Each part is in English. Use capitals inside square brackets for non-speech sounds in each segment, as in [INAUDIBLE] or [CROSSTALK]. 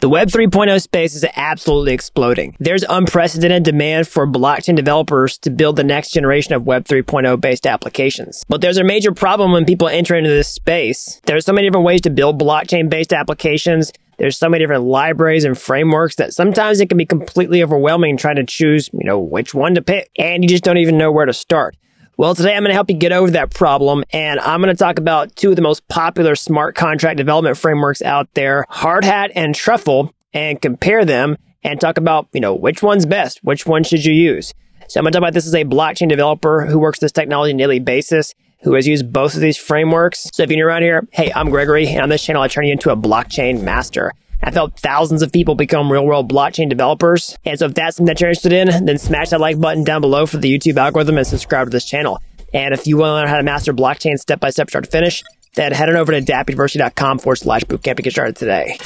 The Web 3.0 space is absolutely exploding. There's unprecedented demand for blockchain developers to build the next generation of Web 3.0 based applications. But there's a major problem when people enter into this space. There's so many different ways to build blockchain based applications. There's so many different libraries and frameworks that sometimes it can be completely overwhelming trying to choose, you know, which one to pick. And you just don't even know where to start. Well, today I'm going to help you get over that problem and I'm going to talk about two of the most popular smart contract development frameworks out there, Hardhat and Truffle, and compare them and talk about, you know, which one's best, which one should you use. So I'm going to talk about this as a blockchain developer who works this technology on a daily basis, who has used both of these frameworks. So if you're new around here, hey, I'm Gregory and on this channel I turn you into a blockchain master. I've helped thousands of people become real world blockchain developers. And so if that's something that you're interested in, then smash that like button down below for the YouTube algorithm and subscribe to this channel. And if you want to learn how to master blockchain step by step, start to finish, then head on over to dappuniversity.com forward slash bootcamp to get started today.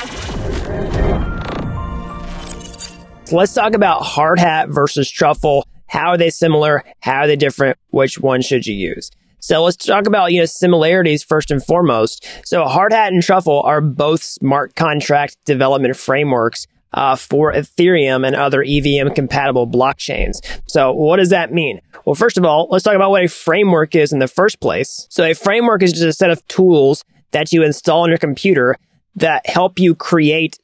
So let's talk about Hardhat versus Truffle. How are they similar? How are they different? Which one should you use? So let's talk about, you know, similarities first and foremost. So Hardhat and Truffle are both smart contract development frameworks uh, for Ethereum and other EVM compatible blockchains. So what does that mean? Well, first of all, let's talk about what a framework is in the first place. So a framework is just a set of tools that you install on your computer that help you create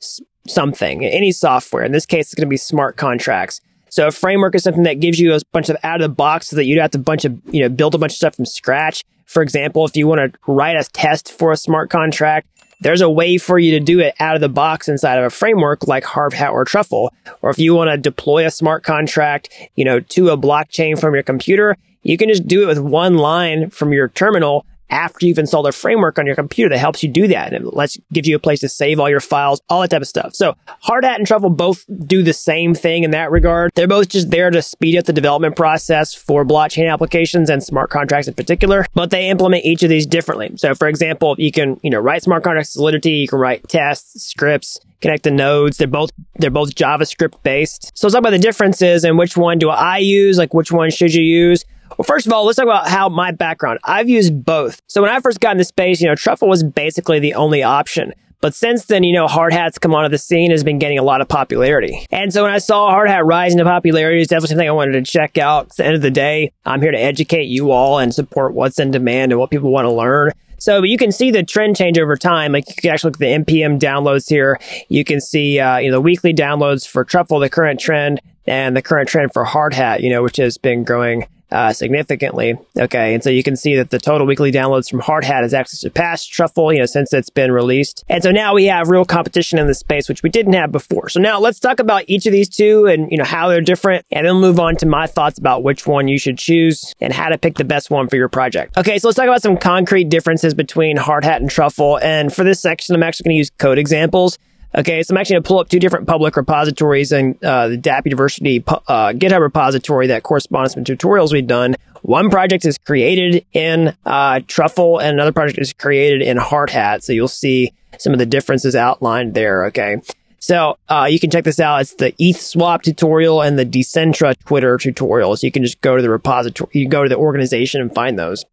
something, any software. In this case, it's going to be smart contracts. So a framework is something that gives you a bunch of out of the box so that you don't have to bunch of, you know, build a bunch of stuff from scratch. For example, if you want to write a test for a smart contract, there's a way for you to do it out of the box inside of a framework like Hardhat or Truffle. Or if you want to deploy a smart contract, you know, to a blockchain from your computer, you can just do it with one line from your terminal after you've installed a framework on your computer that helps you do that. And it lets gives you a place to save all your files, all that type of stuff. So Hardhat and Truffle both do the same thing in that regard. They're both just there to speed up the development process for blockchain applications and smart contracts in particular, but they implement each of these differently. So for example, you can, you know, write smart contracts Solidity, you can write tests, scripts, connect the nodes. They're both they're both JavaScript based. So let's talk about the differences and which one do I use, like which one should you use. Well, first of all, let's talk about how my background. I've used both. So when I first got into space, you know, Truffle was basically the only option. But since then, you know, Hardhat's come onto the scene has been getting a lot of popularity. And so when I saw Hardhat rise into popularity, it's definitely something I wanted to check out. At the end of the day, I'm here to educate you all and support what's in demand and what people want to learn. So you can see the trend change over time. Like you can actually look at the NPM downloads here. You can see, uh, you know, the weekly downloads for Truffle, the current trend, and the current trend for Hardhat, you know, which has been growing uh, significantly. Okay, and so you can see that the total weekly downloads from Hardhat has actually surpassed Truffle, you know, since it's been released. And so now we have real competition in the space, which we didn't have before. So now let's talk about each of these two and you know how they're different, and then move on to my thoughts about which one you should choose and how to pick the best one for your project. Okay, so let's talk about some concrete differences between Hardhat and Truffle. And for this section, I'm actually going to use code examples. Okay, so I'm actually going to pull up two different public repositories and uh, the Dapp University uh, GitHub repository that corresponds to tutorials we've done. One project is created in uh, Truffle and another project is created in Hardhat. So you'll see some of the differences outlined there. Okay. So uh, you can check this out. It's the ETH swap tutorial and the Decentra Twitter tutorial. So you can just go to the repository, you go to the organization and find those.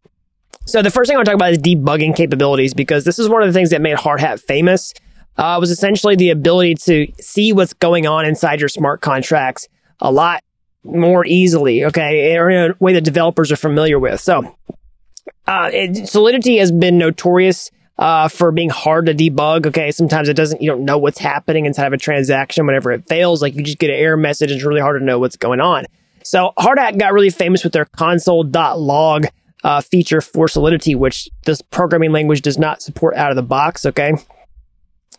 So the first thing I want to talk about is debugging capabilities because this is one of the things that made Hardhat famous uh, was essentially the ability to see what's going on inside your smart contracts a lot more easily, okay, or in a way that developers are familiar with. So, uh, it, Solidity has been notorious uh, for being hard to debug. Okay, sometimes it doesn't, you don't know what's happening inside of a transaction. Whenever it fails, like you just get an error message. It's really hard to know what's going on. So Hardhat got really famous with their console.log uh, feature for Solidity, which this programming language does not support out of the box. Okay.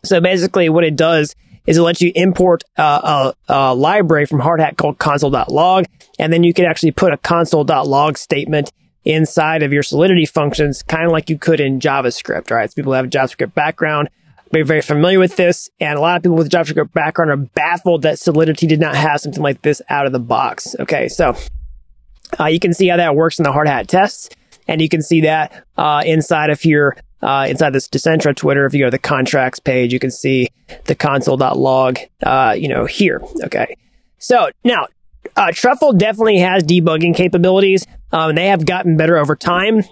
So basically what it does is it lets you import uh, a, a, library from Hardhat called console.log, and then you can actually put a console.log statement inside of your Solidity functions, kind of like you could in JavaScript, right? So people have a JavaScript background, be very familiar with this, and a lot of people with JavaScript background are baffled that Solidity did not have something like this out of the box. Okay, so uh, you can see how that works in the Hardhat tests, and you can see that uh, inside of your uh, inside this Decentra Twitter, if you go to the contracts page, you can see the console.log, uh, you know, here. Okay. So now, uh, Truffle definitely has debugging capabilities. Um, they have gotten better over time.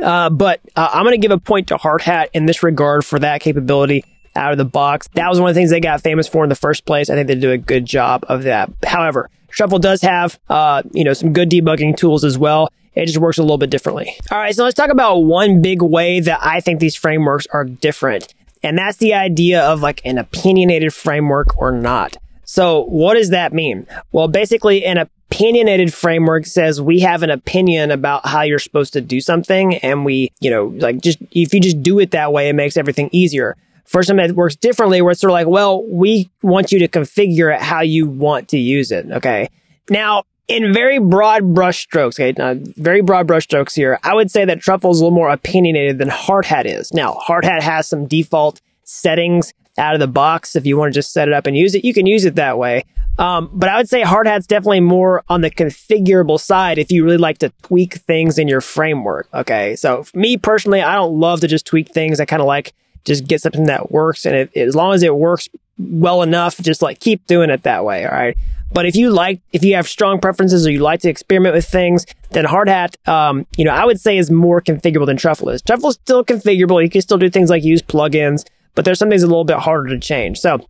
Uh, but uh, I'm going to give a point to Hardhat in this regard for that capability out of the box. That was one of the things they got famous for in the first place. I think they do a good job of that. However, Truffle does have, uh, you know, some good debugging tools as well. It just works a little bit differently. All right, so let's talk about one big way that I think these frameworks are different. And that's the idea of like an opinionated framework or not. So what does that mean? Well, basically an opinionated framework says we have an opinion about how you're supposed to do something. And we, you know, like just, if you just do it that way, it makes everything easier. For something that works differently, where it's sort of like, well, we want you to configure it how you want to use it. Okay. Now, in very broad brushstrokes, okay, now, very broad brushstrokes here, I would say that Truffle is a little more opinionated than Hardhat is. Now, Hardhat has some default settings out of the box. If you want to just set it up and use it, you can use it that way. Um, but I would say Hardhat's definitely more on the configurable side if you really like to tweak things in your framework. Okay. So me personally, I don't love to just tweak things. I kind of like just get something that works. And it, as long as it works well enough, just like keep doing it that way. All right. But if you like, if you have strong preferences or you like to experiment with things, then Hardhat, um, you know, I would say is more configurable than Truffle is. Truffle is still configurable. You can still do things like use plugins, but there's some things a little bit harder to change. So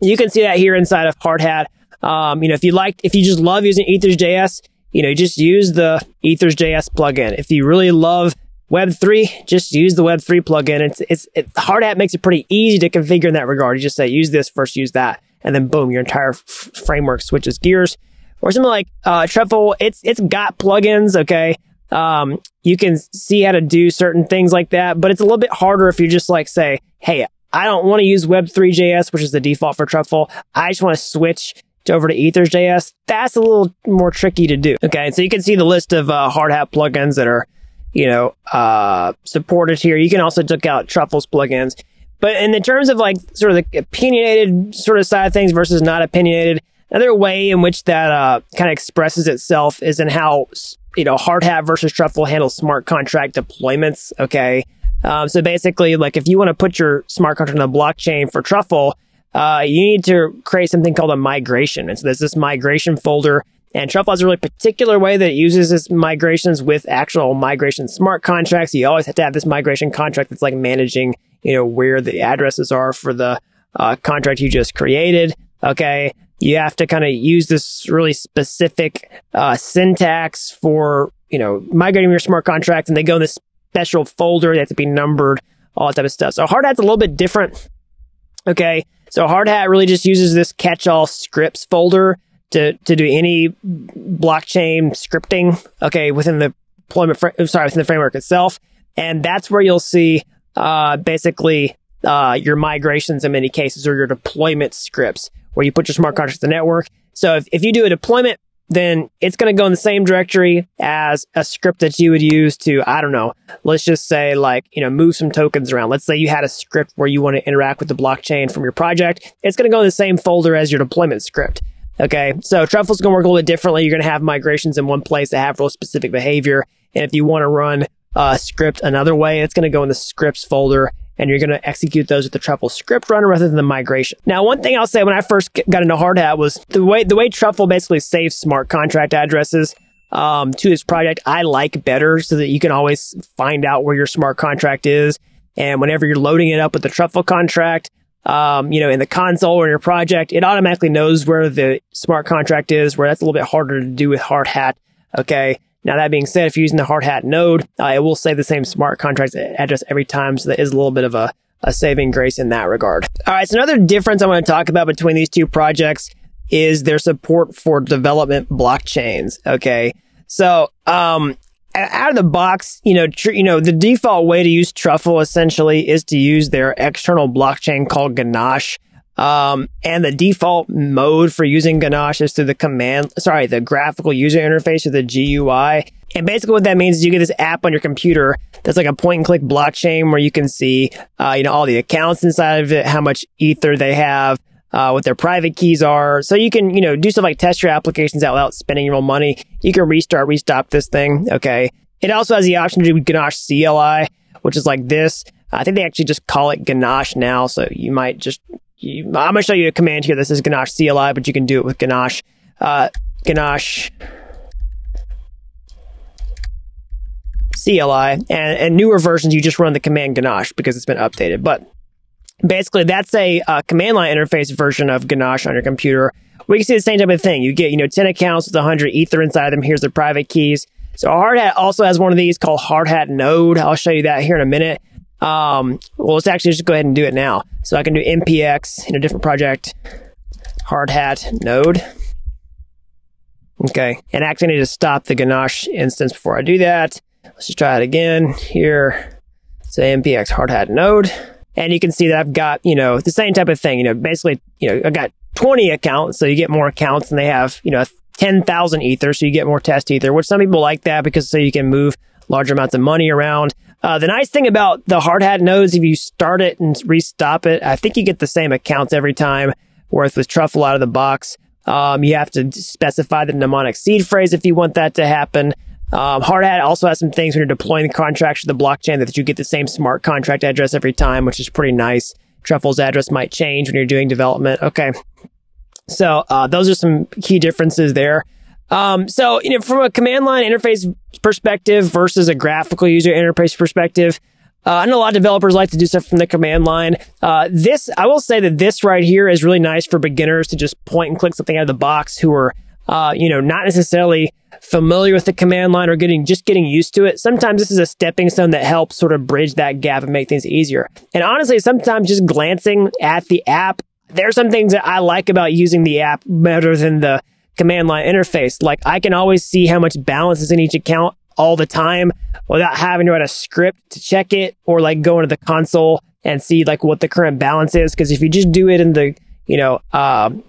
you can see that here inside of Hardhat. Um, you know, if you like, if you just love using Ethers.js, you know, just use the Ethers.js plugin. If you really love Web3, just use the Web3 plugin. It's, it's, it, Hardhat makes it pretty easy to configure in that regard. You just say, use this first, use that. And then boom, your entire f- framework switches gears. Or something like, uh, Truffle, it's, it's got plugins. Okay. Um, you can see how to do certain things like that, but it's a little bit harder if you just like say, Hey, I don't want to use Web3JS, which is the default for Truffle. I just want to switch over to Ethers.js. That's a little more tricky to do. Okay. So you can see the list of, uh, Hardhat plugins that are, you know, uh, supported here. You can also check out Truffle's plugins. But in the terms of like sort of the opinionated sort of side of things versus not opinionated, another way in which that uh, kind of expresses itself is in how you know Hardhat versus Truffle handles smart contract deployments. Okay, um, so basically, like if you want to put your smart contract on the blockchain for Truffle, uh, you need to create something called a migration. And so there's this migration folder and Truffle has a really particular way that it uses its migrations with actual migration smart contracts. You always have to have this migration contract that's like managing, you know, where the addresses are for the uh, contract you just created. Okay. You have to kind of use this really specific uh, syntax for, you know, migrating your smart contract and they go in this special folder. They have to be numbered, all that type of stuff. So Hardhat's a little bit different. Okay. So Hardhat really just uses this catch all scripts folder to, to do any blockchain scripting, okay, within the deployment, sorry, within the framework itself. And that's where you'll see, uh, basically, uh, your migrations in many cases or your deployment scripts where you put your smart contracts to the network. So if, if you do a deployment, then it's going to go in the same directory as a script that you would use to, I don't know, let's just say like, you know, move some tokens around. Let's say you had a script where you want to interact with the blockchain from your project. It's going to go in the same folder as your deployment script. Okay. So Truffle's going to work a little bit differently. You're going to have migrations in one place that have real specific behavior. And if you want to run a script another way, it's going to go in the scripts folder and you're going to execute those with the Truffle script runner rather than the migration. Now, one thing I'll say when I first got into Hardhat was the way, the way Truffle basically saves smart contract addresses um, to his project, I like better so that you can always find out where your smart contract is. And whenever you're loading it up with the Truffle contract, um, you know, in the console or in your project, it automatically knows where the smart contract is, where that's a little bit harder to do with Hardhat. Okay. Now, that being said, if you're using the Hardhat node, uh, it will save the same smart contract address every time. So that is a little bit of a, a saving grace in that regard. All right. So another difference I want to talk about between these two projects is their support for development blockchains. Okay. So, um, out of the box, you know, tr- you know, the default way to use Truffle essentially is to use their external blockchain called Ganache. Um, and the default mode for using Ganache is through the command, sorry, the graphical user interface or the GUI. And basically what that means is you get this app on your computer that's like a point and click blockchain where you can see, uh, you know, all the accounts inside of it, how much ether they have, uh, what their private keys are. So you can, you know, do stuff like test your applications out without spending your own money. You can restart, restop this thing. Okay. It also has the option to do Ganache CLI, which is like this. I think they actually just call it Ganache now. So you might just, I'm going to show you a command here. This is Ganache CLI, but you can do it with Ganache, uh, Ganache CLI and, and newer versions, you just run the command Ganache because it's been updated. But Basically, that's a uh, command line interface version of Ganache on your computer. We can see the same type of thing. You get, you know, 10 accounts with 100 Ether inside of them. Here's the private keys. So Hardhat also has one of these called Hardhat Node. I'll show you that here in a minute. Um, well, let's actually just go ahead and do it now. So I can do npx in a different project, Hardhat Node. Okay. And actually I need to stop the Ganache instance before I do that. Let's just try it again here. Say npx Hardhat Node. And you can see that I've got, you know, the same type of thing. You know, basically, you know, I've got 20 accounts. So you get more accounts and they have, you know, 10,000 ether. So you get more test ether, which some people like that because so you can move larger amounts of money around. Uh, the nice thing about the Hardhat nodes, if you start it and restop it, I think you get the same accounts every time. Whereas with Truffle out of the box, um, you have to specify the mnemonic seed phrase if you want that to happen. Um, Hardhat also has some things when you're deploying the contracts to the blockchain that you get the same smart contract address every time, which is pretty nice. Truffle's address might change when you're doing development. Okay. So, uh, those are some key differences there. Um, so, you know, from a command line interface perspective versus a graphical user interface perspective, uh, I know a lot of developers like to do stuff from the command line. Uh, this, I will say that this right here is really nice for beginners to just point and click something out of the box who are, uh, you know, not necessarily familiar with the command line or getting just getting used to it. Sometimes this is a stepping stone that helps sort of bridge that gap and make things easier. And honestly, sometimes just glancing at the app, there's some things that I like about using the app better than the command line interface. Like I can always see how much balance is in each account all the time without having to write a script to check it or like go into the console and see like what the current balance is. Cause if you just do it in the, you know, um,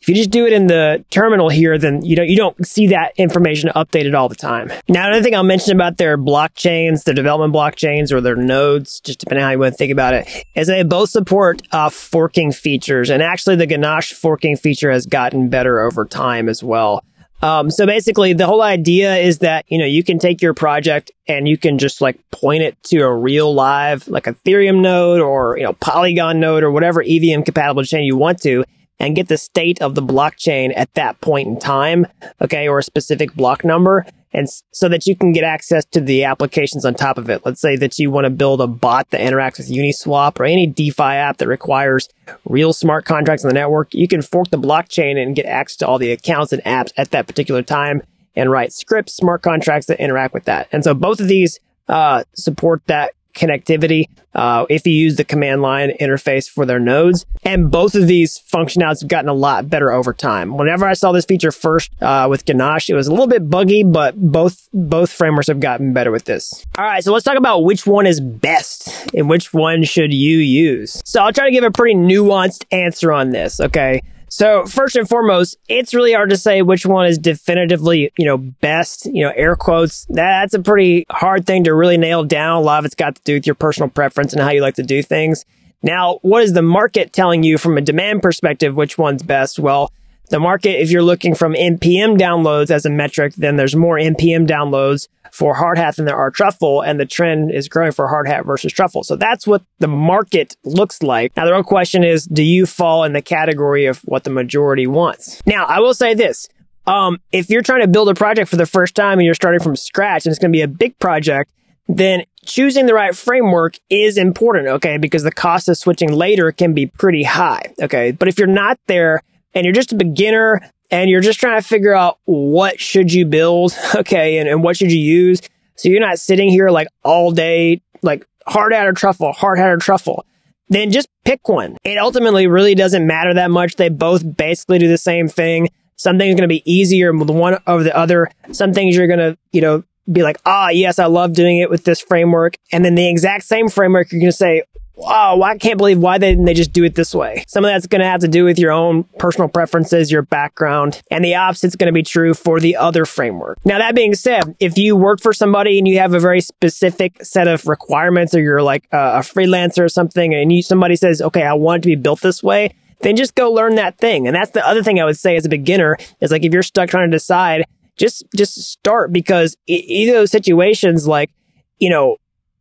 if you just do it in the terminal here, then you don't you don't see that information updated all the time. Now, another thing I'll mention about their blockchains, their development blockchains or their nodes, just depending on how you want to think about it, is they both support uh, forking features, and actually the Ganache forking feature has gotten better over time as well. Um, so basically the whole idea is that, you know, you can take your project and you can just like point it to a real live, like Ethereum node or, you know, Polygon node or whatever EVM compatible chain you want to and get the state of the blockchain at that point in time, okay, or a specific block number, and so that you can get access to the applications on top of it. Let's say that you want to build a bot that interacts with Uniswap or any DeFi app that requires real smart contracts on the network. You can fork the blockchain and get access to all the accounts and apps at that particular time and write scripts, smart contracts that interact with that. And so both of these uh, support that connectivity uh, if you use the command line interface for their nodes. And both of these functionalities have gotten a lot better over time. Whenever I saw this feature first uh, with Ganache, it was a little bit buggy, but both both frameworks have gotten better with this. All right, so let's talk about which one is best and which one should you use. So I'll try to give a pretty nuanced answer on this. Okay. So first and foremost, it's really hard to say which one is definitively, you know, best, you know, air quotes. That's a pretty hard thing to really nail down. A lot of it's got to do with your personal preference and how you like to do things. Now, what is the market telling you from a demand perspective? Which one's best? Well, the market, if you're looking from NPM downloads as a metric, then there's more NPM downloads for Hardhat than there are Truffle, and the trend is growing for Hardhat versus Truffle. So that's what the market looks like. Now, the real question is, do you fall in the category of what the majority wants? Now, I will say this. Um, if you're trying to build a project for the first time and you're starting from scratch and it's going to be a big project, then choosing the right framework is important, okay? Because the cost of switching later can be pretty high, okay? But if you're not there and you're just a beginner and you're just trying to figure out what should you build, [LAUGHS] okay, and, and what should you use. So you're not sitting here like all day, like Hardhat or truffle, Hardhat or truffle. Then just pick one. It ultimately really doesn't matter that much. They both basically do the same thing. Some things are going to be easier with one over the other. Some things you're going to, you know, be like, ah, yes, I love doing it with this framework. And then the exact same framework, you're going to say, wow, I can't believe why they didn't they just do it this way. Some of that's going to have to do with your own personal preferences, your background, and the opposite's going to be true for the other framework. Now, that being said, if you work for somebody and you have a very specific set of requirements or you're like a, a freelancer or something and you, somebody says, okay, I want it to be built this way, then just go learn that thing. And that's the other thing I would say as a beginner is like, if you're stuck trying to decide, just, just start because either those situations, like, you know,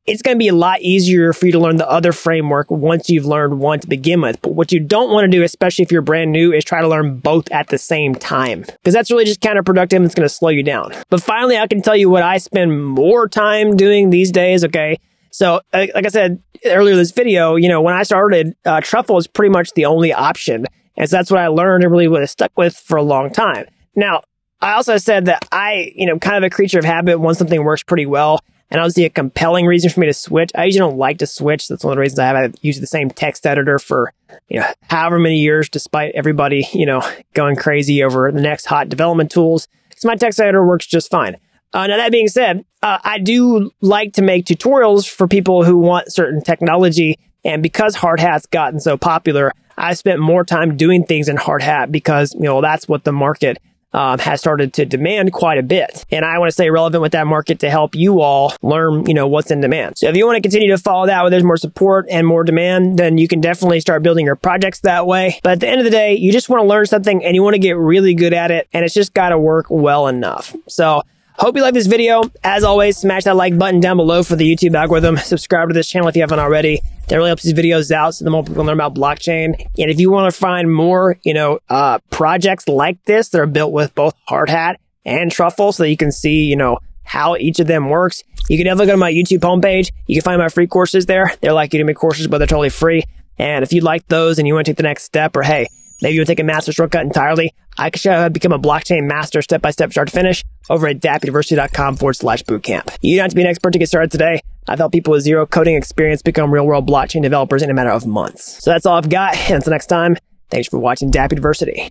it's going to be a lot easier for you to learn the other framework once you've learned one to begin with. But what you don't want to do, especially if you're brand new, is try to learn both at the same time because that's really just counterproductive and it's going to slow you down. But finally, I can tell you what I spend more time doing these days. Okay. So, like I said earlier in this video, you know, when I started, uh, truffle is pretty much the only option. And so that's what I learned and really what I stuck with for a long time. Now, I also said that I, you know, kind of a creature of habit. Once something works pretty well, and I don't see a compelling reason for me to switch. I usually don't like to switch. That's one of the reasons I have. Used the same text editor for, you know, however many years, despite everybody, you know, going crazy over the next hot development tools. Because my text editor works just fine. Uh, now that being said, uh, I do like to make tutorials for people who want certain technology. And because Hardhat's gotten so popular, I spent more time doing things in hard hat because, you know, that's what the market um, has started to demand quite a bit. And I want to stay relevant with that market to help you all learn, you know, what's in demand. So if you want to continue to follow that where there's more support and more demand, then you can definitely start building your projects that way. But at the end of the day, you just want to learn something and you want to get really good at it. And it's just got to work well enough. So Hope you like this video. As always, smash that like button down below for the YouTube algorithm. Subscribe to this channel if you haven't already. That really helps these videos out so the more people learn about blockchain. And if you want to find more, you know, uh, projects like this that are built with both Hardhat and Truffle so that you can see, you know, how each of them works, you can definitely go to my YouTube homepage. You can find my free courses there. They're like Udemy courses, but they're totally free. And if you like those and you want to take the next step or hey, Maybe you to take a master shortcut entirely. I can show you how to become a blockchain master step by step, start to finish over at dappuniversity.com forward slash bootcamp. You don't have to be an expert to get started today. I've helped people with zero coding experience become real world blockchain developers in a matter of months. So that's all I've got. And until next time, thanks for watching Dapp University.